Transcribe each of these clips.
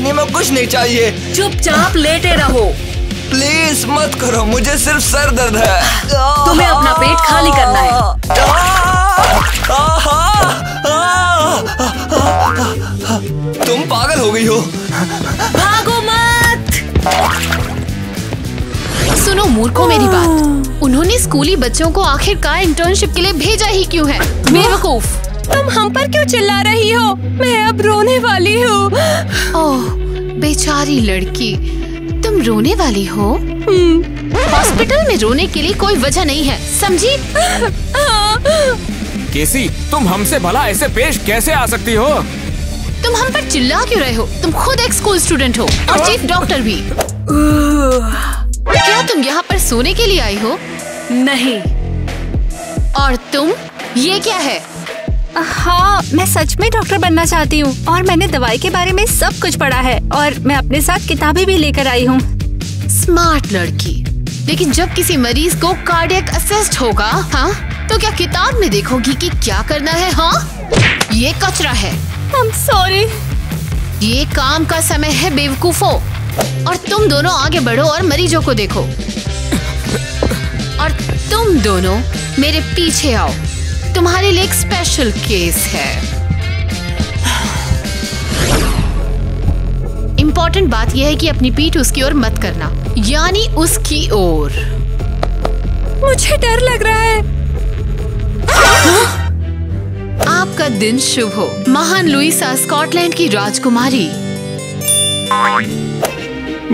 नहीं मैं कुछ नहीं चाहिए। चुपचाप लेटे रहो। प्लीज़ मत करो मुझे सिर्फ़ सर दर्द है। तुम्हें अपना पेट खाली करना है। तुम पागल हो गई हो। भागो मत। सुनो मूर्खों मेरी बात। उन्होंने स्कूली बच्चों को आखिरकार इंटर्नशिप के लिए भेजा ही क्यों है? बेवकूफ़। तुम हम पर क्यों चिल्ला रही हो? मैं अब रोने वाली हूँ। ओह बेचारी लड़की तुम रोने वाली हो? हॉस्पिटल में रोने के लिए कोई वजह नहीं है समझी? केसी तुम हमसे भला ऐसे पेश कैसे आ सकती हो? तुम हम पर चिल्ला क्यों रहे हो? तुम खुद एक स्कूल स्टूडेंट हो और चीफ डॉक्टर भी। क्या तुम यहाँ पर सोने के लिए आई हो? नहीं। और तुम ये क्या है? हाँ मैं सच में डॉक्टर बनना चाहती हूँ और मैंने दवाई के बारे में सब कुछ पढ़ा है और मैं अपने साथ किताबें भी लेकर आई हूँ। स्मार्ट लड़की। लेकिन जब किसी मरीज़ को कार्डियक असिस्ट होगा हाँ तो क्या किताब में देखोगी कि क्या करना है हाँ? ये कचरा है। I'm सॉरी ये काम का समय है बेवकूफो। और तुम दोनों आगे बढ़ो और मरीजों को देखो। और तुम दोनों मेरे पीछे आओ। तुम्हारे लिए एक स्पेशल केस है। इम्पोर्टेंट बात यह है कि अपनी पीठ उसकी ओर मत करना यानी उसकी ओर। मुझे डर लग रहा है। आपका दिन शुभ हो। महान लुइसा स्कॉटलैंड की राजकुमारी।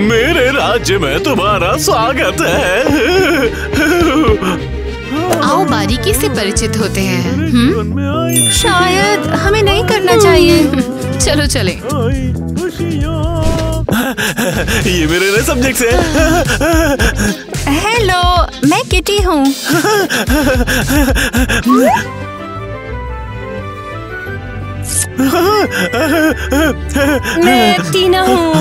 मेरे राज्य में तुम्हारा स्वागत है। आओ बारीकी से परिचित होते हैं। हम्म? शायद हमें नहीं करना चाहिए। चलो चले। ये मेरे नए सब्जेक्ट है। हेलो मैं किटी हूँ। मैं टीना हूँ।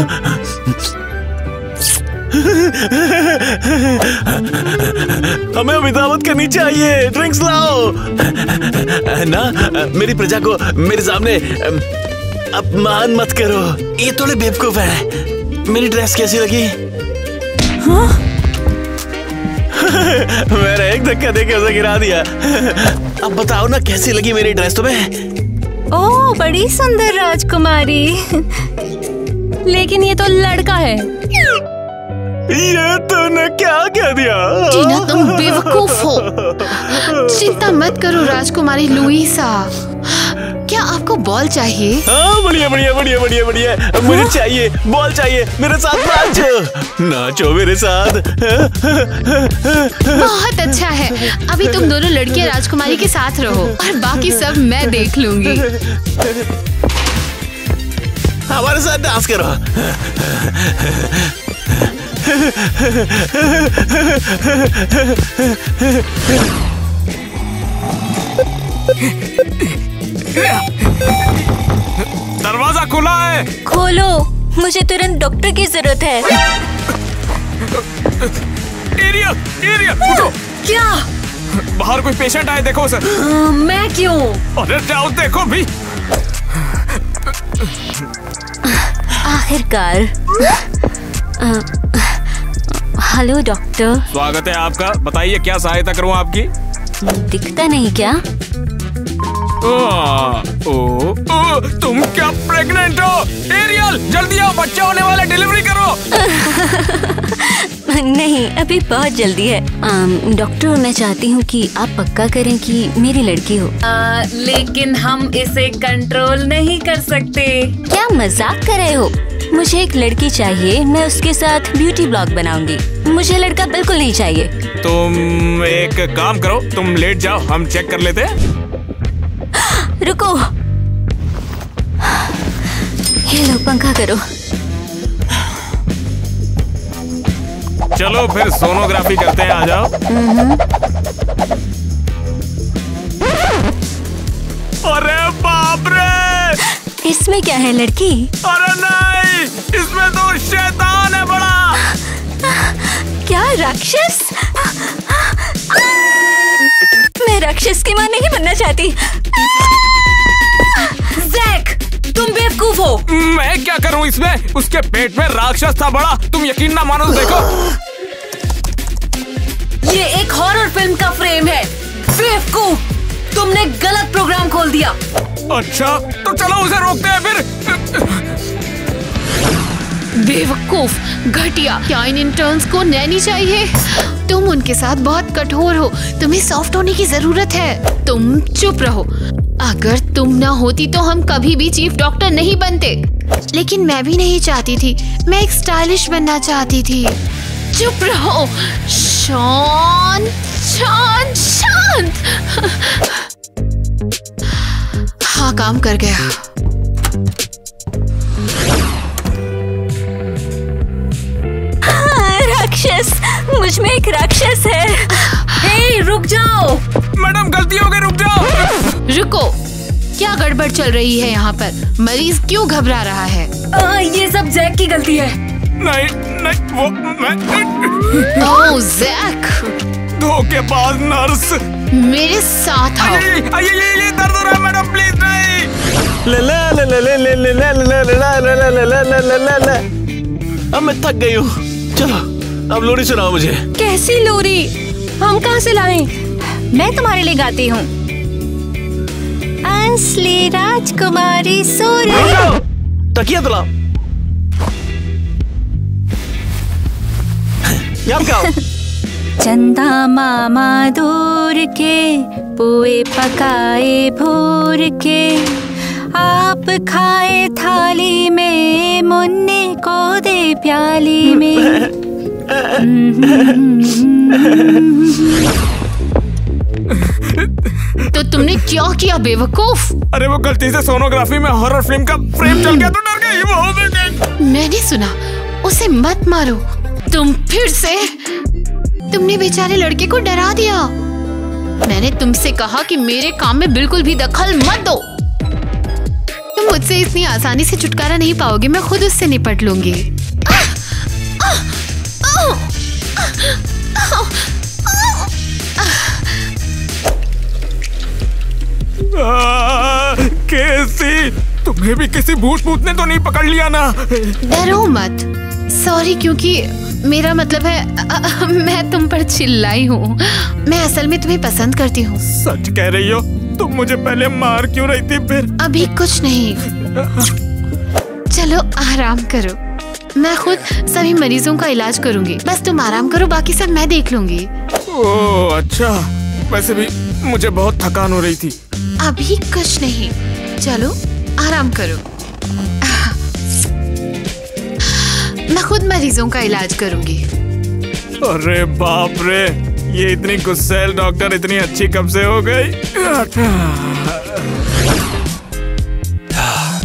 हमें अमितावत करनी चाहिए। ड्रिंक्स लाओ। ना मेरी प्रजा को मेरे सामने अपमान मत करो। ये थोड़े बेवकूफ़ है। मेरी ड्रेस कैसी लगी? मैंने एक धक्का देके उसे गिरा दिया। अब बताओ ना कैसी लगी मेरी ड्रेस तुम्हें? ओ बड़ी सुंदर राजकुमारी। लेकिन ये तो लड़का है। ये तूने क्या कह दिया? टीना तुम बेवकूफ़ हो। चिंता मत करो राजकुमारी लुइसा क्या आपको बॉल चाहिए? हाँ बढ़िया बढ़िया बढ़िया बढ़िया बढ़िया। मुझे हा? चाहिए बॉल चाहिए मेरे साथ नाचो नाचो मेरे साथ। बहुत अच्छा है। अभी तुम दोनों लड़कियाँ राजकुमारी के साथ रहो और बाकी सब मैं देख लूँगी। हमारे साथ डांस करो। दरवाज़ा खुला है। खोलो। मुझे तुरंत डॉक्टर की ज़रूरत है। एरिया एरिया उठो। क्या? बाहर कोई पेशेंट आए देखो सर मैं क्यों? अरे जाओ देखो भी। आखिरकार। हेलो डॉक्टर स्वागत है आपका। बताइए क्या सहायता करूँ आपकी? दिखता नहीं क्या? आ, ओ, ओ, तुम क्या प्रेग्नेंट हो? एरियल जल्दी आओ बच्चा होने वाला डिलीवरी करो। नहीं अभी बहुत जल्दी है। डॉक्टर मैं चाहती हूँ कि आप पक्का करें कि मेरी लड़की हो। आ, लेकिन हम इसे कंट्रोल नहीं कर सकते। क्या मज़ाक कर रहे हो? मुझे एक लड़की चाहिए मैं उसके साथ ब्यूटी ब्लॉग बनाऊँगी। मुझे लड़का बिल्कुल नहीं चाहिए। तुम एक काम करो तुम लेट जाओ हम चेक कर लेते हैं। रुको। ये लो पंखा करो। चलो फिर सोनोग्राफी करते हैं आ जाओ। अरे बाप रे! इसमें क्या है लड़की? अरे नहीं इसमें तो शैतान है बड़ा। क्या राक्षस? मैं राक्षस की माँ नहीं बनना चाहती। जैक तुम बेवकूफ़ हो। मैं क्या करूँ इसमें? उसके पेट में राक्षस था बड़ा। तुम यकीन ना मानो देखो। ये एक हॉरर फ़िल्म का फ्रेम है। बेवकूफ़। तुमने गलत प्रोग्राम खोल दिया। अच्छा तो चलो उसे रोकते हैं फिर। बेवकूफ़, घटिया। क्या इन इंटर्न्स को नैनी चाहिए? तुम उनके साथ बहुत कठोर हो। तुम्हें सॉफ्ट होने की ज़रूरत है। तुम चुप रहो। अगर तुम ना होती तो हम कभी भी चीफ डॉक्टर नहीं बनते। लेकिन मैं भी नहीं चाहती थी। मैं एक स्टाइलिश बनना चाहती थी। चुप रहो। शांत शांत शांत। हाँ काम कर गया। मुझमें एक राक्षस है हे रुक जाओ मैडम गलती हो गई रुक जाओ रुको क्या गड़बड़ चल रही है यहाँ पर मरीज़ क्यों घबरा रहा है आ, ये सब जैक की गलती है नहीं नहीं वो मैं ओह जैक धोखेबाज नर्स मेरे साथ आओ ये ये ये ये दर्द हो रहा है मैडम प्लीज़ नहीं ला ला ला ला ला ला ला ला ला ला ला ला ला ला ला ला ला ला अब मैं थक गई हूँ चलो अब लोरी सुनाओ मुझे। कैसी लोरी? हम कहाँ से लाएँ? मैं तुम्हारे लिए गाती हूँ। असली राजकुमारी सो रही तकिया यहाँ चंदा मामा दूर के पुए पकाए भोर के। आप खाए थाली में मुन्ने को दे प्याली में। तो तुमने क्या किया बेवकूफ़? अरे वो गलती से सोनोग्राफी में हॉरर फ़िल्म का फ्रेम चल गया तो डर गई वो मैंने सुना उसे मत मारो। तुम फिर से तुमने बेचारे लड़के को डरा दिया। मैंने तुमसे कहा कि मेरे काम में बिल्कुल भी दखल मत दो। तुम मुझसे इतनी आसानी से छुटकारा नहीं पाओगे मैं खुद उससे निपट लूँगी। कैसी तुम्हें भी किसी भूत भूत ने तो नहीं पकड़ लिया ना? डरो मत। सॉरी क्योंकि मेरा मतलब है अ, मैं तुम पर चिल्लाई हूँ। मैं असल में तुम्हें पसंद करती हूँ। सच कह रही हो? तुम मुझे पहले मार क्यों रही थी फिर? अभी कुछ नहीं। चलो आराम करो। मैं खुद सभी मरीजों का इलाज करूँगी। बस तुम आराम करो बाकी सब मैं देख लूँगी। ओह अच्छा। वैसे भी मुझे बहुत थकान हो रही थी। अभी कुछ नहीं। चलो आराम करो। मैं खुद मरीजों का इलाज करूँगी। अरे बाप रे ये इतनी गुस्सैल डॉक्टर इतनी अच्छी कब से हो गई?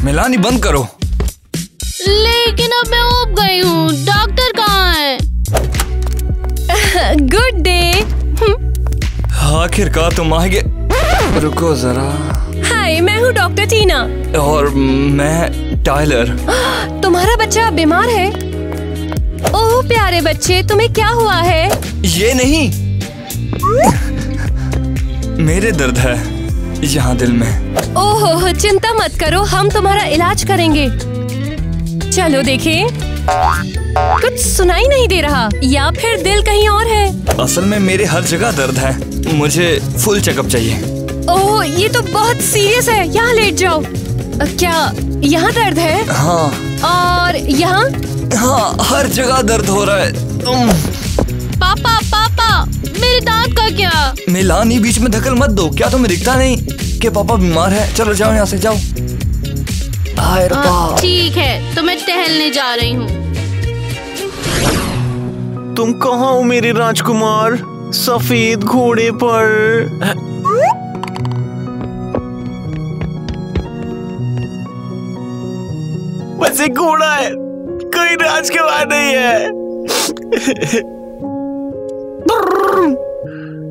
मिलानी बंद करो। लेकिन अब मैं उब गई हूँ। डॉक्टर कहाँ है? गुड डे आखिरकार तुम आ गए। रुको जरा। हाय मैं हूँ डॉक्टर टीना। और मैं टाइलर। तुम्हारा बच्चा बीमार है? ओह प्यारे बच्चे तुम्हें क्या हुआ है? ये नहीं। मेरे दर्द है यहाँ दिल में। ओहो चिंता मत करो हम तुम्हारा इलाज करेंगे। चलो देखें कुछ सुनाई नहीं दे रहा या फिर दिल कहीं और है? असल में मेरे हर जगह दर्द है। मुझे फुल चेकअप चाहिए। ओह ये तो बहुत सीरियस है। यहाँ लेट जाओ। क्या यहाँ दर्द है? हाँ। और यहाँ? हाँ हर जगह दर्द हो रहा है। तुम पापा पापा मेरे दांत का क्या? मिलानी बीच में धकल मत दो। क्या तुम्हें दिखता नहीं कि पापा बीमार है? चलो जाओ यहाँ से जाओ। हाय ठीक है तो मैं टहलने जा रही हूँ। तुम कहाँ हो मेरे राजकुमार? सफ़ेद घोड़े पर। बस एक घोड़ा है कोई राजकुमार नहीं है।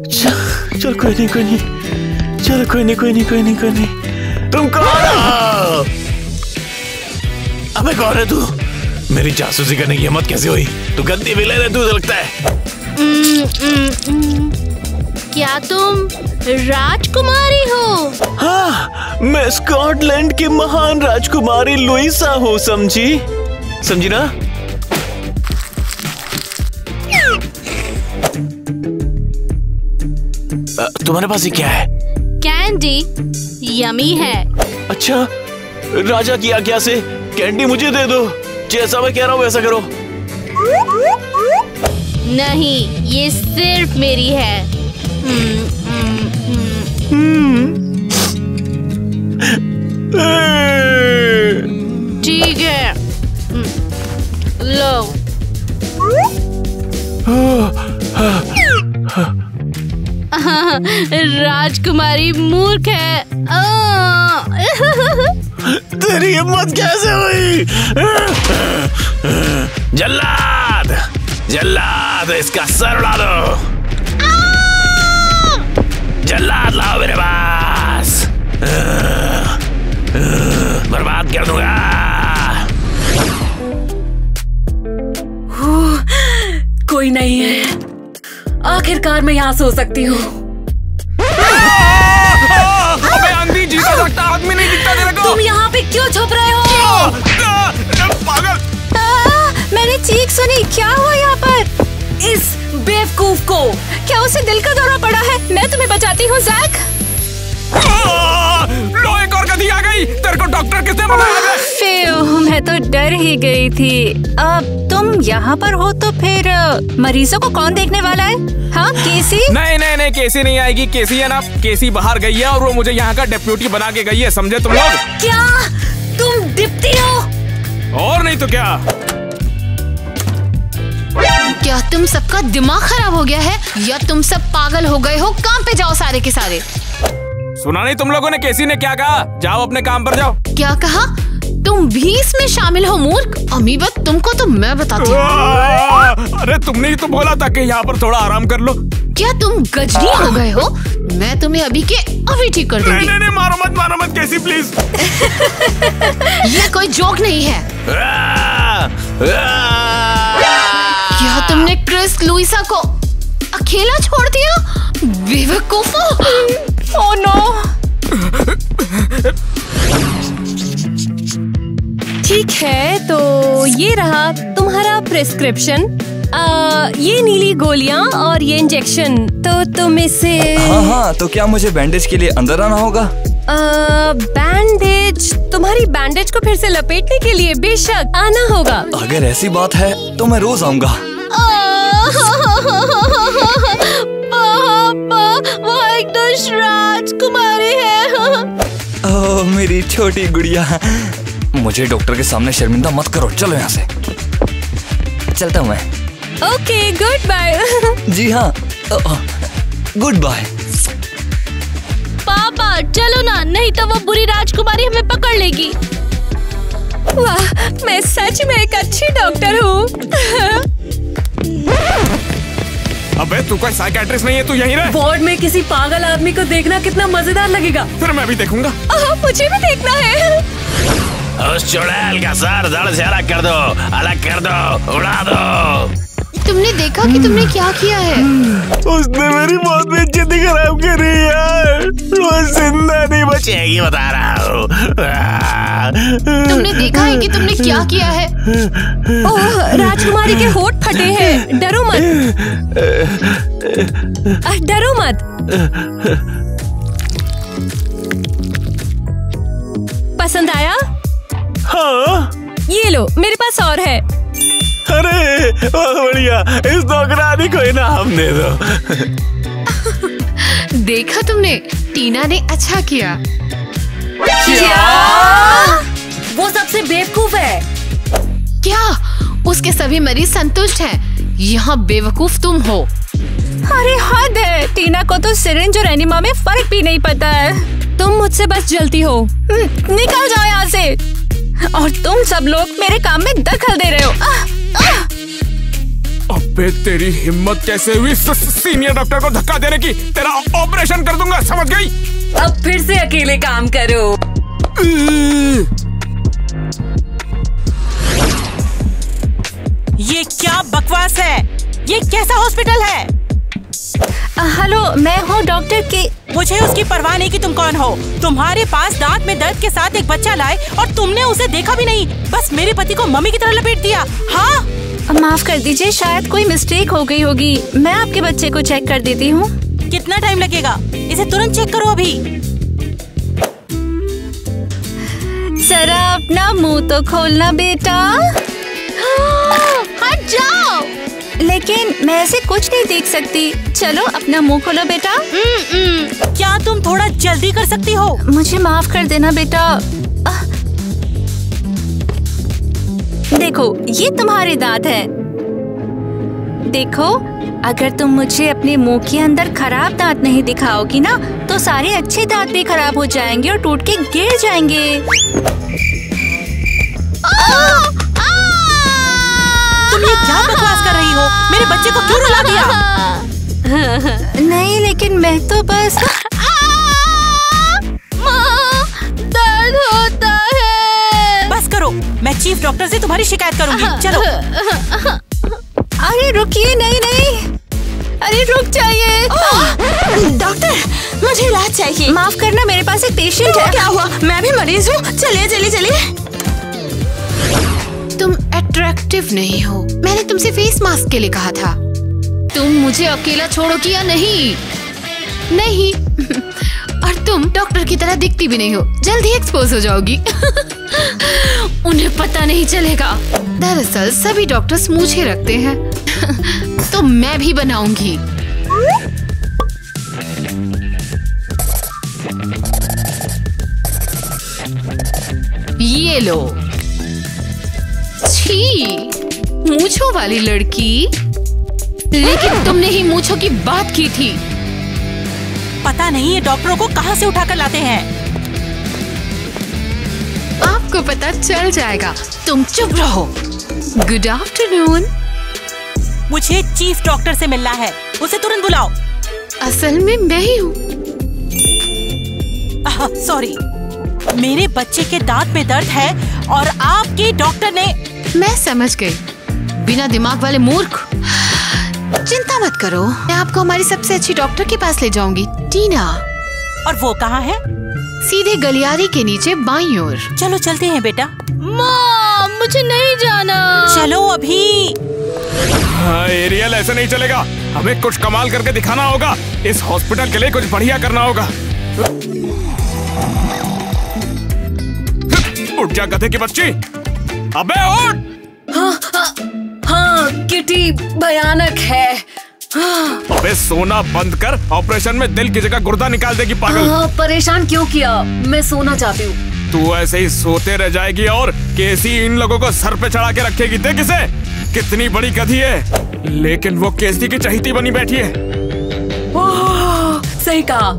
चल चल कोई नहीं कोई नहीं। चलो कोई नहीं कोई नहीं कोई नहीं कोई नहीं। तुम कौन हो? अबे कौन है तू। मेरी जासूसी करने की हिम्मत कैसे हुई? तू गंदी विलेन है तू लगता है। क्या तुम राजकुमारी हो? हाँ मैं स्कॉटलैंड की महान राजकुमारी लुइसा हूँ समझी? समझी ना? तुम्हारे पास ये क्या है? कैंडी यमी है। अच्छा राजा की आज्ञा से कैंडी मुझे दे दो। जैसा मैं कह रहा हूँ, वैसा करो। नहीं, ये सिर्फ़ मेरी है। ठीक है। लो। राजकुमारी मूर्ख है। तेरी हिम्मत कैसे हुई? जल्लाद! जल्लाद इसका सर उड़ा दो। जल्लाद लाओ मेरे पास। बर्बाद कर दूँगा। कोई नहीं है। आखिरकार मैं यहाँ सो सकती हूँ। लगता आदमी नहीं दिखता तेरे को। तुम यहाँ पे क्यों छुप रहे हो? पागल। आ, मैंने चीख सुनी क्या हुआ यहाँ पर? इस बेवकूफ़ को। क्या उसे दिल का दौरा पड़ा है? मैं तुम्हें बचाती हूँ जैक। लो एक आ गई। तेरे को डॉक्टर किसने बनाया? है मैं तो डर ही गई थी। अब तुम यहाँ पर हो तो फिर मरीजों को कौन देखने वाला है? हाँ केसी? नहीं नहीं नहीं केसी नहीं आएगी। केसी है ना? केसी बाहर गई है और वो मुझे यहाँ का डेप्यूटी बना के गई है समझे तुम लोग? क्या? तुम डिप्टी हो? और नहीं तो क्या? क्या तुम सबका दिमाग खराब हो गया है? या तुम सब पागल हो गए हो? काम पे जाओ सारे के सारे। सुना नहीं तुम लोगों ने केसी ने क्या कहा? जाओ अपने काम पर जाओ। क्या कहा? तुम भी इसमें शामिल हो मूर्ख। अमीबत तुमको तो मैं बताती हूँ। अरे तुमने ही तो बोला था कि यहाँ पर थोड़ा आराम कर लो। क्या तुम गजनी हो गए हो? मैं तुम्हें अभी के अभी ठीक कर दूँगी। नहीं नहीं मारो मत मारो मत केसी प्लीज़ ये कोई जोक नहीं है। क्या तुमने क्रिस लुइसा को अकेला छोड़ दिया? बेवकूफो! ओह नो ठीक है तो ये रहा तुम्हारा प्रिस्क्रिप्शन आ, ये नीली गोलियाँ और ये इंजेक्शन तो तुम इसे हाँ हाँ तो क्या मुझे बैंडेज के लिए अंदर आना होगा? बैंडेज तुम्हारी बैंडेज को फिर से लपेटने के लिए बेशक आना होगा. अगर ऐसी बात है तो मैं रोज आऊँगा। पापा वो एक दुष्ट राजकुमारी है। ओह मेरी छोटी गुड़िया। मुझे डॉक्टर के सामने शर्मिंदा मत करो। चलो यहाँ से। चलता हूँ मैं। ओके गुड बाय जी हाँ। गुड बाय पापा चलो ना नहीं तो वो बुरी राजकुमारी हमें पकड़ लेगी। वाह मैं सच में एक अच्छी डॉक्टर हूँ। अबे तू कोई साइकेट्रिस्ट नहीं है तू यहीं रह। बोर्ड में किसी पागल आदमी को देखना कितना मज़ेदार लगेगा। फिर मैं भी देखूँगा। मुझे भी देखना है। उस चुड़ैल का सर धड़ से अलग कर दो अलग कर दो उड़ा दो। तुमने देखा कि तुमने क्या किया है? उसने मेरी बहुत बेइज्जती खराब करी यार वो ज़िंदा नहीं बचेगी बता रहा हूँ। तुमने देखा है कि तुमने क्या किया है? ओह राजकुमारी के होठ फटे हैं। डरो मत। डरो मत। पसंद आया? हाँ। ये लो मेरे पास और है। अरे बहुत बढ़िया। इस नौकरानी को इनाम दे दो। देखा तुमने? टीना ने अच्छा किया। क्या? वो सबसे बेवकूफ़ है। क्या? उसके सभी मरीज़ संतुष्ट हैं। यहाँ बेवकूफ़ तुम हो। अरे हद है। टीना को तो सिरिंज और एनिमा में फ़र्क भी नहीं पता है। तुम मुझसे बस जलती हो। हम्म, निकल जाओ यहाँ से। और तुम सब लोग मेरे काम में दखल दे रहे हो। आह। अबे तेरी हिम्मत कैसे हुई? सीनियर डॉक्टर को धक्का देने की? तेरा ऑपरेशन कर दूँगा समझ गई? अब फिर से अकेले काम करो। ये क्या बकवास है? ये कैसा हॉस्पिटल है? हेलो मैं हूँ डॉक्टर के मुझे उसकी परवाह नहीं कि तुम कौन हो। तुम्हारे पास दांत में दर्द के साथ एक बच्चा लाए और तुमने उसे देखा भी नहीं। बस मेरे पति को मम्मी की तरह लपेट दिया। हाँ? माफ़ कर दीजिए शायद कोई मिस्टेक हो गई होगी। मैं आपके बच्चे को चेक कर देती हूँ। कितना टाइम लगेगा? इसे तुरंत चेक करो अभी। जरा अपना मुँह तो खोलना बेटा। हट जाओ लेकिन मैं ऐसे कुछ नहीं देख सकती। चलो अपना मुँह खोलो बेटा। क्या तुम थोड़ा जल्दी कर सकती हो? मुझे माफ़ कर देना बेटा। देखो ये तुम्हारे दांत हैं। देखो अगर तुम मुझे अपने मुँह के अंदर खराब दांत नहीं दिखाओगी ना तो सारे अच्छे दांत भी खराब हो जाएँगे और टूट के गिर जाएँगे। तुम ये क्या बकवास कर रही हो? मेरे बच्चे को क्यों रुला दिया? नहीं लेकिन मैं तो बस दर्द होता है। बस करो मैं चीफ डॉक्टर से तुम्हारी शिकायत करूँगी। चलो। अरे रुकिए नहीं नहीं। अरे रुक जाइए। डॉक्टर मुझे इलाज चाहिए। माफ़ करना मेरे पास एक पेशेंट है। क्या हुआ? मैं भी मरीज़ हूँ। चलिए चलिए चलिए। अट्रैक्टिव नहीं हो। मैंने तुमसे फेस मास्क के लिए कहा था। तुम मुझे अकेला छोड़ोगी या नहीं? नहीं। और तुम डॉक्टर की तरह दिखती भी नहीं हो। जल्दी एक्सपोज हो जाओगी। उन्हें पता नहीं चलेगा। दरअसल सभी डॉक्टर्स मुझे रखते हैं। तो मैं भी बनाऊँगी। ये लो। छी मूछों वाली लड़की। लेकिन तुमने ही मूछों की बात की थी। पता नहीं ये डॉक्टरों को कहाँ से उठाकर लाते हैं। आपको पता चल जाएगा। तुम चुप रहो। गुड आफ्टरनून मुझे चीफ डॉक्टर से मिलना है। उसे तुरंत बुलाओ। असल में मैं ही हूँ। सॉरी मेरे बच्चे के दांत में दर्द है और आपके डॉक्टर ने मैं समझ गई। बिना दिमाग वाले मूर्ख। चिंता मत करो। मैं आपको हमारी सबसे अच्छी डॉक्टर के पास ले जाऊँगी टीना। और वो कहाँ है? सीधे गलियारी के नीचे बाई ओर। चलो चलते हैं बेटा। माँ मुझे नहीं जाना। चलो अभी। हाँ, एरियल ऐसे नहीं चलेगा। हमें कुछ कमाल करके दिखाना होगा। इस हॉस्पिटल के लिए कुछ बढ़िया करना होगा। उठ जा गधे की बच्ची। अबे उठ! हाँ किटी भयानक है। अबे सोना बंद कर ऑपरेशन में दिल की जगह गुर्दा निकाल देगी पागल। हाँ, परेशान क्यों किया? मैं सोना चाहती हूँ। तू ऐसे ही सोते रह जाएगी और केसी इन लोगों को सर पे चढ़ा के रखेगी। देख इसे कितनी बड़ी गधी है। लेकिन वो केसी की चहीती बनी बैठी है। ओह, सही कहा।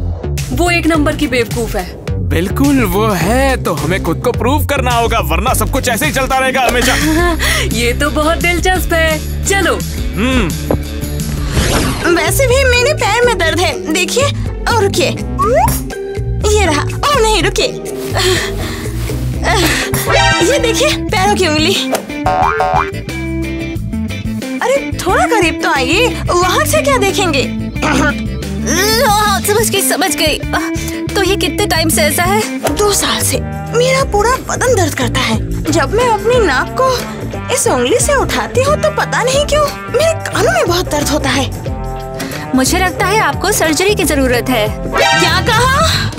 वो एक नंबर की बेवकूफ़ है। बिल्कुल वो है तो हमें खुद को प्रूव करना होगा वरना सब कुछ ऐसे ही चलता रहेगा हमेशा। ये तो बहुत दिलचस्प है। चलो। हम्म। वैसे भी मेरे पैर में दर्द है। देखिए और रुकिए। ये रहा और नहीं रुकिए। ये देखिए पैरों की उंगली। अरे थोड़ा करीब तो आइए। वहाँ से क्या देखेंगे? हाँ, समझ गई समझ गई। तो ये कितने टाइम से ऐसा है? दो साल से। मेरा पूरा बदन दर्द करता है। जब मैं अपनी नाक को इस उंगली से उठाती हूँ तो पता नहीं क्यों मेरे कानों में बहुत दर्द होता है। मुझे लगता है आपको सर्जरी की ज़रूरत है। क्या कहा?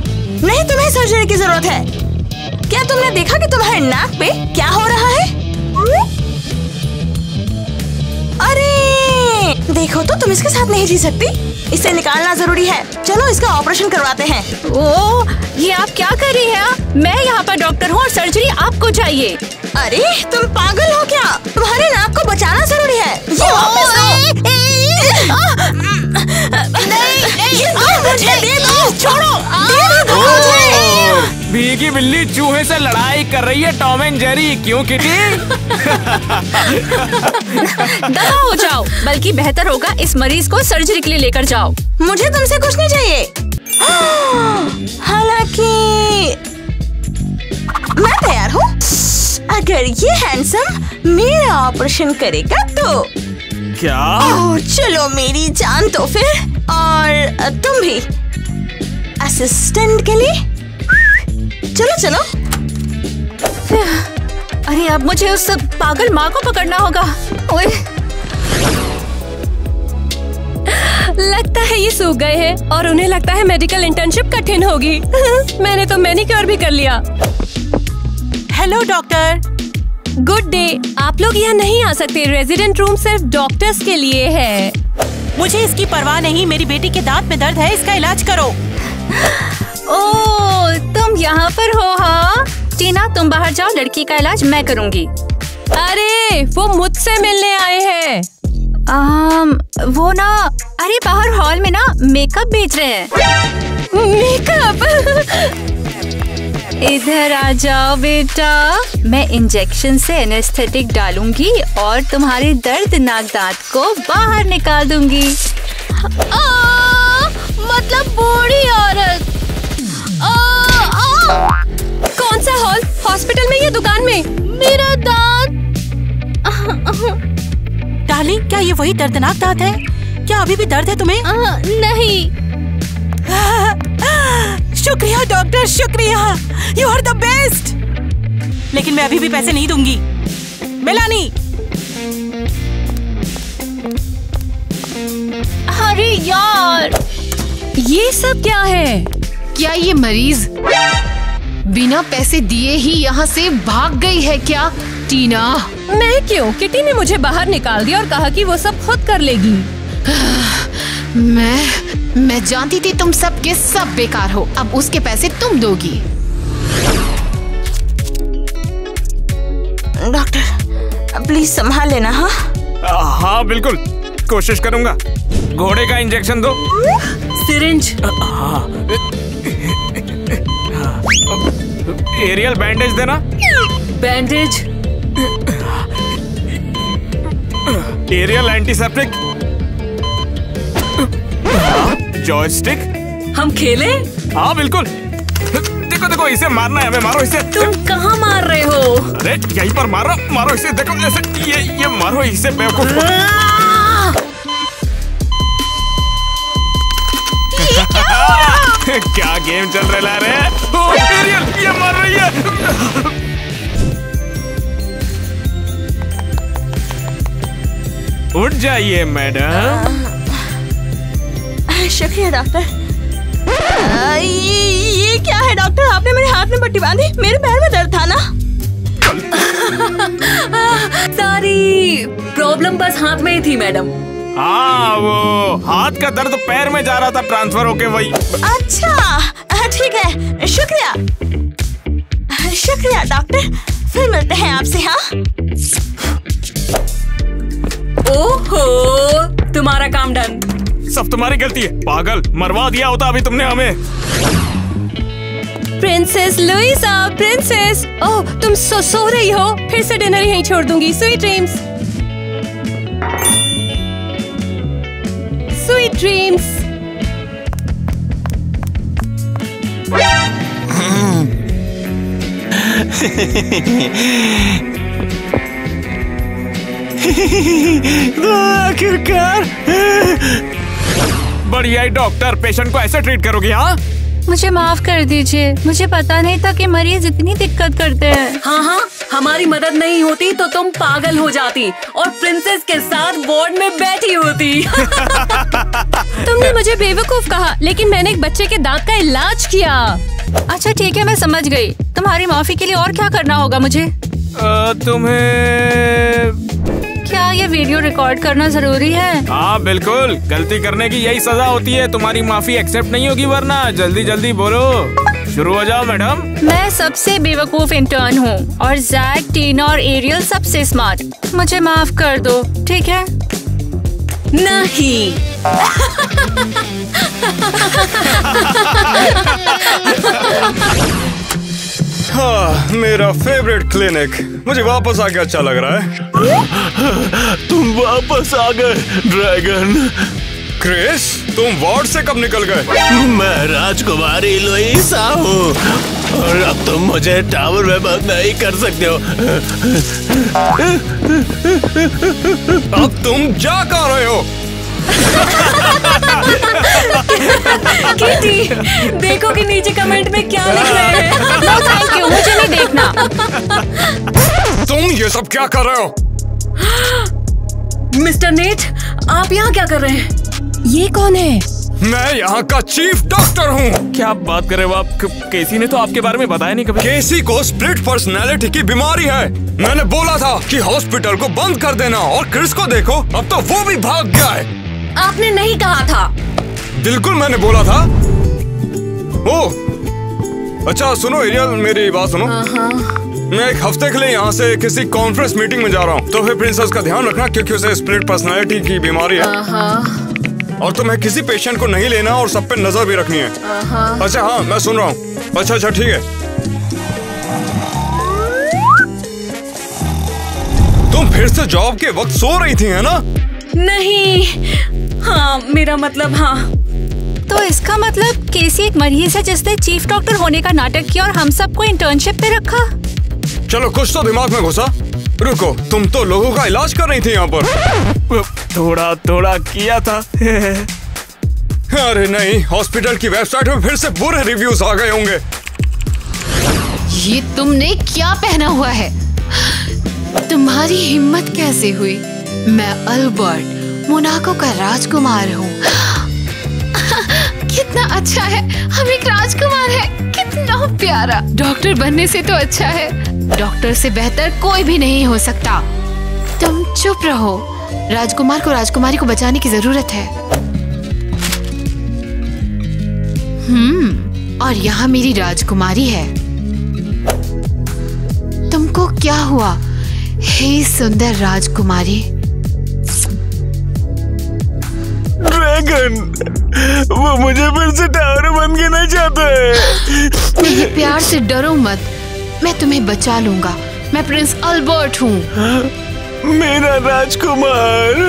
नहीं तुम्हें सर्जरी की ज़रूरत है। क्या तुमने देखा कि तुम्हारे नाक पे क्या हो रहा है? अरे देखो तो तुम इसके साथ नहीं जी सकती। इसे निकालना ज़रूरी है। चलो इसका ऑपरेशन करवाते हैं। ओ ये आप क्या कर रही है मैं यहाँ पर डॉक्टर हूँ और सर्जरी आपको चाहिए। अरे तुम पागल हो क्या? तुम्हारे नाक को बचाना ज़रूरी है। ये भीगी बिल्ली चूहे से लड़ाई कर रही है टॉम एंड जेरी। क्यों किटी? दफ़ा हो जाओ बल्कि बेहतर होगा इस मरीज़ को सर्जरी के लिए लेकर जाओ। मुझे तुमसे कुछ नहीं चाहिए। हालाँकि मैं तैयार हूँ। अगर ये हैंडसम मेरा ऑपरेशन करेगा तो। क्या? ओह चलो मेरी जान तो फिर। और तुम भी। असिस्टेंट के लिए। चलो चलो। अरे अब मुझे उस पागल माँ को पकड़ना होगा। ओए। लगता है ये सूख गए हैं और उन्हें लगता है मेडिकल इंटर्नशिप कठिन होगी। मैंने तो मैनिक्योर भी कर लिया। हेलो डॉक्टर गुड डे आप लोग यहाँ नहीं आ सकते। रेजिडेंट रूम सिर्फ़ डॉक्टर्स के लिए है। मुझे इसकी परवाह नहीं। मेरी बेटी के दांत में दर्द है। इसका इलाज करो। ओ तुम यहाँ पर हो हाँ? टीना तुम बाहर जाओ लड़की का इलाज मैं करूँगी। अरे वो मुझसे मिलने आए हैं। आम, वो ना अरे बाहर हॉल में ना मेकअप बेच रहे हैं। मेकअप इधर आ जाओ बेटा। मैं इंजेक्शन से एनेस्थेटिक डालूँगी और तुम्हारे दर्दनाक दांत को बाहर निकाल दूँगी। आ, मतलब बूढ़ी औरत। आ, आ, कौन सा हॉल? हॉस्पिटल में या दुकान में? मेरा दांत। डार्लिंग क्या ये वही दर्दनाक दांत है? क्या अभी भी दर्द है तुम्हें? आ, नहीं। शुक्रिया डॉक्टर शुक्रिया। यू आर द बेस्ट लेकिन मैं अभी भी पैसे नहीं दूँगी। मिलानी। अरे यार ये सब क्या है? क्या ये मरीज़ बिना पैसे दिए ही यहाँ से भाग गई है क्या टीना? मैं क्यों? किटी ने मुझे बाहर निकाल दिया और कहा कि वो सब खुद कर लेगी। मैं मैं जानती थी तुम सब के सब बेकार हो। अब उसके पैसे तुम दोगी। डॉक्टर प्लीज़ संभाल लेना हाँ? हाँ बिल्कुल। कोशिश करूँगा। घोड़े का इंजेक्शन दो। सिरिंज। एरियल बैंडेज देना। बैंडेज एरियल एंटीसेप्टिक जॉयस्टिक हम खेले? हाँ बिल्कुल। देखो देखो इसे मारना है। हमें मारो इसे। तुम कहाँ मार रहे हो? अरे यहीं पर मारो मारो इसे। देखो ऐसे ये ये मारो इसे बेवकूफ़। क्या गेम चल रहा है? एरियल ये मार रही है उठ जाइए मैडम। शुक्रिया डॉक्टर। ये, ये क्या है डॉक्टर? आपने मेरे हाथ में पट्टी बांधी। मेरे पैर में दर्द था ना? सारी प्रॉब्लम बस हाथ में ही थी मैडम। हाँ वो हाथ का दर्द पैर में जा रहा था ट्रांसफ़र होके वही। अच्छा आ, ठीक है। शुक्रिया। शुक्रिया डॉक्टर। फिर मिलते हैं आपसे हाँ? ओहो तुम्हारा काम डन। सब तुम्हारी गलती है। पागल मरवा दिया होता अभी तुमने हमें। Princess Luisa princess. ओह तुम सो सो रही हो। फिर से डिनर यहीं छोड़ दूँगी। Sweet dreams. Sweet dreams. आखिरकार। बढ़िया डॉक्टर पेशेंट को ऐसे ट्रीट करोगे हाँ? मुझे माफ़ कर दीजिए। मुझे पता नहीं था कि मरीज़ इतनी दिक्कत करते हैं। हाँ हाँ हमारी मदद नहीं होती तो तुम पागल हो जाती और प्रिंसेस के साथ बोर्ड में बैठी होती। तुमने मुझे बेवकूफ़ कहा लेकिन मैंने एक बच्चे के दांत का इलाज किया। अच्छा ठीक है मैं समझ गई। तुम्हारी माफ़ी के लिए और क्या करना होगा मुझे? अ, तुम्हें क्या ये वीडियो रिकॉर्ड करना ज़रूरी है? हाँ बिल्कुल। गलती करने की यही सजा होती है। तुम्हारी माफ़ी एक्सेप्ट नहीं होगी वरना। जल्दी जल्दी बोलो। शुरू हो जाओ मैडम। मैं सबसे बेवकूफ़ इंटर्न हूँ और जैक टीना और एरियल सबसे स्मार्ट मुझे माफ़ कर दो ठीक है? नहीं। हाँ, मेरा फेवरेट क्लिनिक मुझे वापस आके अच्छा लग रहा है। तुम वापस आ गए ड्रैगन। क्रिस तुम वार्ड से कब निकल गए? मैं राजकुमारी लोईसा हूँ। और अब तुम मुझे टावर में बंद नहीं कर सकते हो। अब तुम जा कर रहे हो? किटी देखो कि नीचे कमेंट में क्या लिख रहे हैं। नो थैंक यू मुझे नहीं देखना। तुम ये सब क्या कर रहे हो? मिस्टर नेट आप यहाँ क्या कर रहे हैं? ये कौन है? मैं यहाँ का चीफ डॉक्टर हूँ। क्या आप बात कर रहे हो? आप केसी ने तो आपके बारे में बताया नहीं कभी। केसी को स्प्लिट पर्सनैलिटी की बीमारी है। मैंने बोला था कि हॉस्पिटल को बंद कर देना और क्रिस को देखो अब तो वो भी भाग गया है। आपने नहीं कहा था। बिल्कुल मैंने बोला था। ओ अच्छा सुनो एरियल मेरी बात सुनो। मैं एक हफ़्ते के लिए यहाँ से किसी कॉन्फ्रेंस मीटिंग में जा रहा हूँ। तो फिर प्रिंसेस का ध्यान रखना क्योंकि उसे स्प्लिट पर्सनैलिटी की बीमारी है। और तुम्हें किसी पेशेंट को नहीं लेना और सब पे नज़र भी रखनी है। अच्छा हाँ मैं सुन रहा हूँ। अच्छा अच्छा ठीक है। तुम फिर से जॉब के वक्त सो रही थी है ना? नहीं। हाँ मेरा मतलब हाँ। तो इसका मतलब केसी एक मरीज़ है जिसने चीफ डॉक्टर होने का नाटक किया और हम सबको इंटर्नशिप पे रखा? चलो कुछ तो दिमाग में घुसा। रुको तुम तो लोगों का इलाज कर रही थी यहाँ पर। थोड़ा थोड़ा किया था। अरे नहीं हॉस्पिटल की वेबसाइट में फिर से बुरे रिव्यूज़ आ गए होंगे। ये तुमने क्या पहना हुआ है? तुम्हारी हिम्मत कैसे हुई? मैं अल्बर्ट। मोनाको का राजकुमार हूँ। कितना अच्छा है। हम एक राजकुमार है। कितना प्यारा। डॉक्टर बनने से तो अच्छा है। डॉक्टर से बेहतर कोई भी नहीं हो सकता। तुम चुप रहो। राजकुमार को राजकुमारी को बचाने की ज़रूरत है। हम्म और यहाँ मेरी राजकुमारी है। तुमको क्या हुआ? हे सुंदर राजकुमारी। ड्रैगन वो मुझे फिर से टावर बन के नहीं चाहते मेरे प्यार से डरो मत। मैं तुम्हें बचा लूँगा। मैं प्रिंस अल्बर्ट हूँ। मेरा राजकुमार।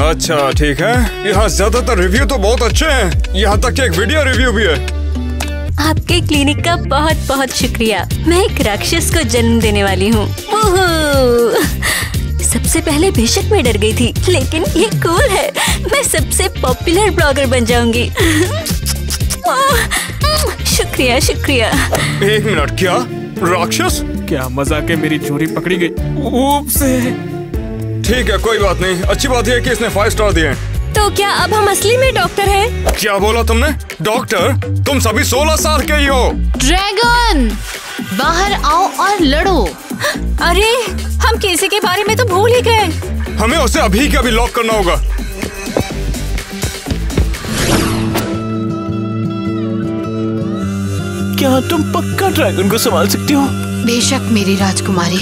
अच्छा ठीक है। यहाँ ज़्यादातर रिव्यू तो बहुत अच्छे हैं। यहाँ तक कि एक वीडियो रिव्यू भी है। आपके क्लिनिक का बहुत बहुत शुक्रिया। मैं एक राक्षस को जन्म देने वाली हूँ। सबसे पहले बेशक मैं डर गई थी लेकिन ये कूल है। मैं सबसे पॉपुलर ब्लॉगर बन जाऊँगी। शुक्रिया शुक्रिया। एक मिनट क्या? राक्षस? क्या मज़ा के मेरी चोरी पकड़ी गई? ठीक है कोई बात नहीं। अच्छी बात यह है कि इसने फाइव स्टार दिए हैं। तो क्या अब हम असली में डॉक्टर हैं? क्या बोला तुमने? डॉक्टर तुम सभी सोलह साल के ही हो। ड्रैगन बाहर आओ और लड़ो। अरे हम केसी के बारे में तो भूल ही गए। हमें उसे अभी के अभी लॉक करना होगा। क्या तुम पक्का ड्रैगन को संभाल सकती हो? बेशक मेरी राजकुमारी।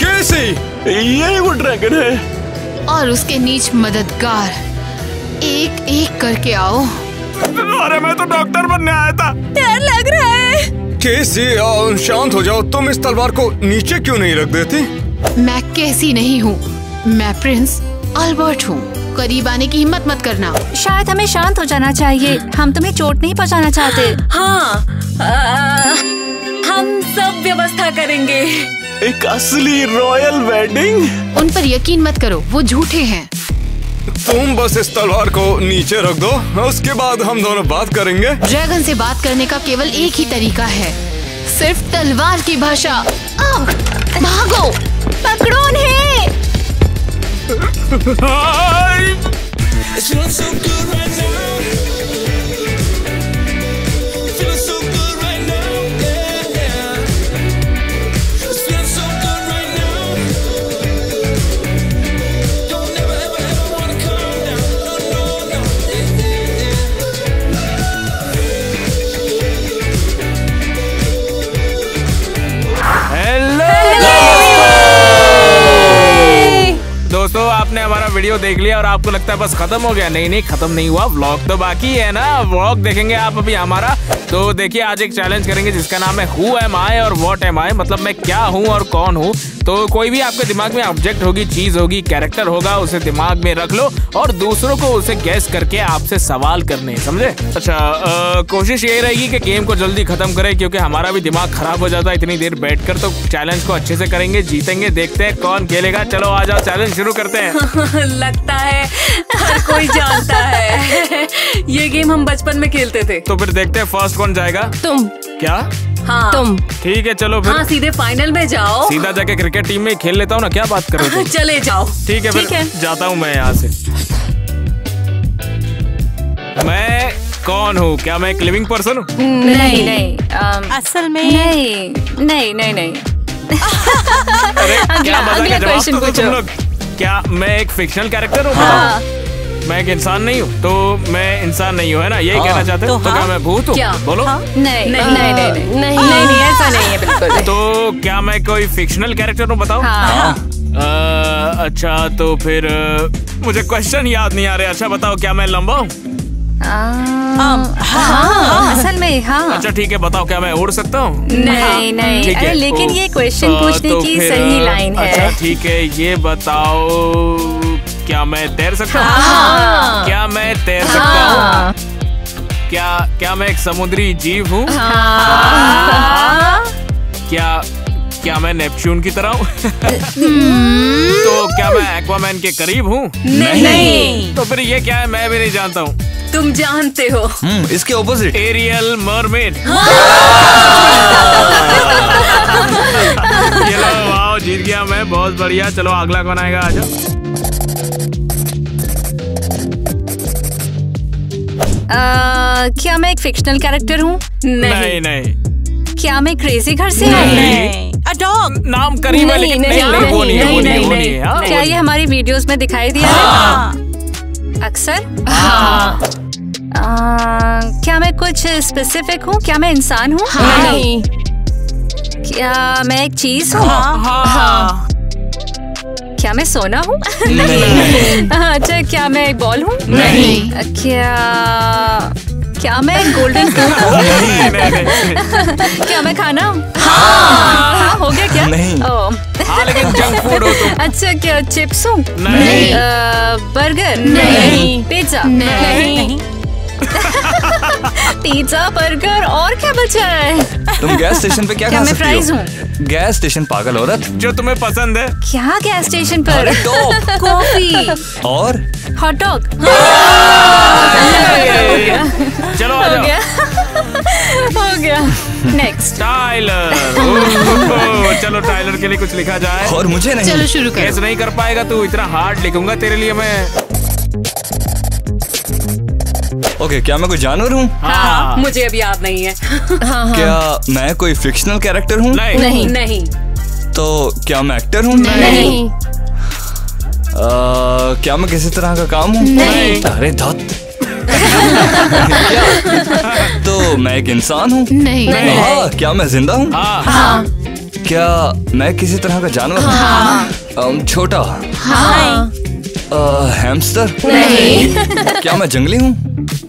कैसी ये वो ड्रैगन है। और उसके नीच मददगार। एक एक करके आओ। अरे मैं तो डॉक्टर बनने आया था। कैसी शांत हो जाओ। तुम इस तलवार को नीचे क्यों नहीं रख देती? मैं कैसी नहीं हूँ। मैं प्रिंस अल्बर्ट हूँ। करीब आने की हिम्मत मत करना। शायद हमें शांत हो जाना चाहिए। हम तुम्हें चोट नहीं पहुँचाना चाहते। हाँ। आ, हम सब व्यवस्था करेंगे। एक असली रॉयल वेडिंग? उन पर यकीन मत करो वो झूठे हैं। तुम बस इस तलवार को नीचे रख दो उसके बाद हम दोनों बात करेंगे। ड्रैगन से बात करने का केवल एक ही तरीका है। सिर्फ़ तलवार की भाषा। अब भागो पकड़ो उन्हें। आपने हमारा वीडियो देख लिया और आपको लगता है बस खत्म हो गया। नहीं नहीं खत्म नहीं हुआ। व्लॉग तो बाकी है ना। व्लॉग देखेंगे आप अभी हमारा। तो देखिए आज एक चैलेंज करेंगे जिसका नाम है हु एम आई और वॉट एम आई मतलब मैं क्या हूँ और कौन हूँ? तो कोई भी आपके दिमाग में ऑब्जेक्ट होगी चीज़ होगी कैरेक्टर होगा उसे दिमाग में रख लो और दूसरों को उसे गैस करके आपसे सवाल करने समझे? अच्छा अ, कोशिश यही रहेगी कि गेम को जल्दी खत्म करें क्योंकि हमारा भी दिमाग खराब हो जाता है। इतनी देर बैठकर तो चैलेंज को अच्छे से करेंगे जीतेंगे देखते हैं कौन खेलेगा। चलो आ जाओ चैलेंज शुरू करते हैं। लगता है हर कोई जानता है। ये गेम हम बचपन में खेलते थे। तो फिर देखते हैं फ़र्स्ट कौन जाएगा। तुम। क्या? हाँ। तुम। ठीक है चलो फिर। हाँ सीधे फाइनल में जाओ। सीधा जाके क्रिकेट टीम में खेल लेता हूँ ना क्या बात कर रहे हो चले जाओ। ठीक है ठीक फिर है। जाता हूँ मैं यहाँ से। मैं कौन हूँ? क्या मैं एक लिविंग पर्सन हूँ? नहीं। नहीं अम, असल में नहीं नहीं नहीं नहीं। अरे क्या अगला- मज़ा अगला का जवाब तो तुम लोग। क्या मैं एक फिक्शनल कैरेक्टर हूँ? हाँ। मैं एक इंसान नहीं हूँ तो मैं इंसान नहीं हूँ है ना? यही हाँ। कहना चाहते हो। तो तो क्या हाँ। मैं भूत हूँ? बोलो। नहीं। नहीं नहीं नहीं नहीं नहीं। नहीं नहीं ऐसा नहीं है बिल्कुल तो क्या मैं कोई फिक्शनल कैरेक्टर हूँ बताओ? हाँ। अच्छा तो फिर मुझे क्वेश्चन याद नहीं आ रहे। अच्छा बताओ क्या मैं लंबा हूँ? अम, हाँ असल में हाँ। अच्छा ठीक है बताओ क्या मैं उड़ सकता हूँ? नहीं नहीं। अरे लेकिन ये क्वेश्चन पूछने तो की सही लाइन है। अच्छा ठीक है ये बताओ क्या मैं तैर सकता हूँ? हाँ। क्या मैं तैर सकता हाँ? हूँ क्या क्या मैं एक समुद्री जीव हूँ? हाँ। क्या क्या मैं नेपच्यून की तरह हूँ? तो क्या मैं एक्वामैन के करीब हूँ? नहीं। तो फिर ये क्या है मैं भी नहीं जानता हूँ। तुम जानते हो। हम्म इसके ऑपोजिट एरियल मरमेड चलो वाह जीत गया मैं बहुत बढ़िया। चलो अगला कौन आएगा? आ जाओ। क्या मैं एक फिक्शनल कैरेक्टर हूँ? नहीं। नहीं क्या मैं क्रेजी घर से नहीं। अ डॉग नाम करीब है नहीं, लेकिन नहीं, नहीं नहीं वो नहीं वो नहीं, नहीं वो नहीं, नहीं हाँ, क्या ये हमारी वीडियोस में दिखाई दिया है। अक्सर? हाँ। क्या मैं कुछ स्पेसिफिक हूँ? क्या मैं इंसान हूँ? हाँ। नहीं। क्या मैं एक चीज़ हूँ? हाँ हाँ। हाँ। क्या मैं सोना हूँ? अच्छा क्या मैं एक बॉल हूँ? नहीं। क्या क्या मैं गोल्डन हूँ? क्या मैं खाना हूँ? हाँ। हो गया क्या? नहीं। ओ, हाँ लेकिन जंक फ़ूड हो तुम अच्छा क्या चिप्स हूँ? नहीं। बर्गर नहीं। पिज्जा नहीं। पिज्जा बर्गर और क्या बचा है? तुम गैस स्टेशन पे क्या क्या खा मैं सकती हो? गैस स्टेशन पागल औरत। जो तुम्हें पसंद है। क्या गैस स्टेशन पर? कॉफ़ी और? हॉट डॉग चलो आ हो जाओ। गया। हो गया। नेक्स्ट टाइलर चलो टाइलर के लिए कुछ लिखा जाए। और मुझे नहीं। चलो शुरू कैसे करो नहीं कर पाएगा तू। इतना हार्ड लिखूँगा तेरे लिए मैं। ओके क्या मैं कोई जानवर हूँ? हाँ मुझे अभी याद नहीं है। क्या मैं कोई फिक्शनल कैरेक्टर हूँ? नहीं। नहीं। नहीं। तो क्या मैं एक्टर हूँ? नहीं। क्या मैं किसी तरह का काम हूँ? अरे धत। तो मैं एक इंसान हूँ? नहीं। हाँ, क्या मैं ज़िंदा हूँ? हाँ। हाँ। क्या मैं किसी तरह का जानवर हूँ? छोटा। हाँ। हैमस्टर नहीं। क्या मैं जंगली हूँ?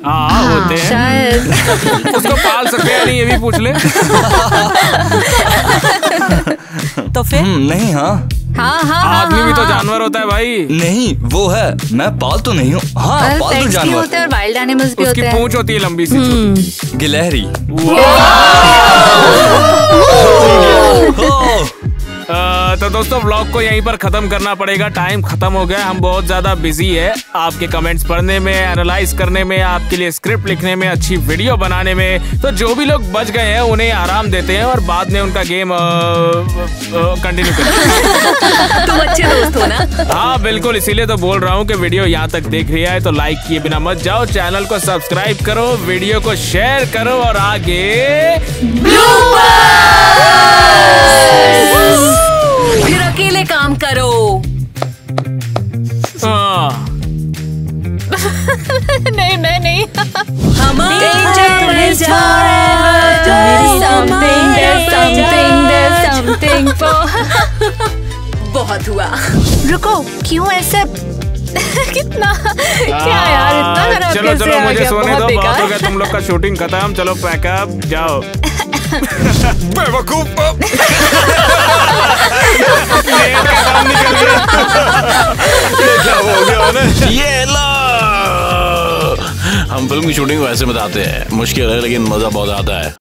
हाँ होते हैं शायद। उसको पाल सकते हैं नहीं ये भी पूछ ले। तो फिर? हम्म, नहीं हाँ। हाँ हाँ हाँ आदमी भी तो हाँ, जानवर होता है भाई। नहीं वो है। मैं पालतू नहीं हूँ। हाँ और पालतू जानवर। होते हैं और वाइल्ड एनिमल्स भी होते हैं। पूंछ होती है लंबी सी गिलहरी। ओह, अ, तो दोस्तों ब्लॉग को यहीं पर खत्म करना पड़ेगा। टाइम खत्म हो गया हम बहुत ज़्यादा बिज़ी है। आपके कमेंट्स पढ़ने में एनालाइज करने में आपके लिए स्क्रिप्ट लिखने में अच्छी वीडियो बनाने में तो जो भी लोग बच गए हैं उन्हें आराम देते हैं और बाद में उनका गेम कंटिन्यू करते तुम अच्छे दोस्त हो ना? हाँ बिल्कुल इसीलिए तो बोल रहा हूँ कि वीडियो यहाँ तक देख रही है तो लाइक किए बिना मत जाओ। चैनल को सब्सक्राइब करो वीडियो को शेयर करो और आगे अकेले काम करो। हाँ। नहीं मैं नहीं। something something something बहुत हुआ। रुको क्यों ऐसे कितना क्या यार इतना खराब चलो चलो मुझे सोने दो बहुत हो गया तुम लोग का शूटिंग खत्म चलो पैकअप जाओ। बेवकूफ़ क्या हो गया उन्हें? ये लो हम फ़िल्म की शूटिंग वैसे बताते हैं मुश्किल है लेकिन मज़ा बहुत आता है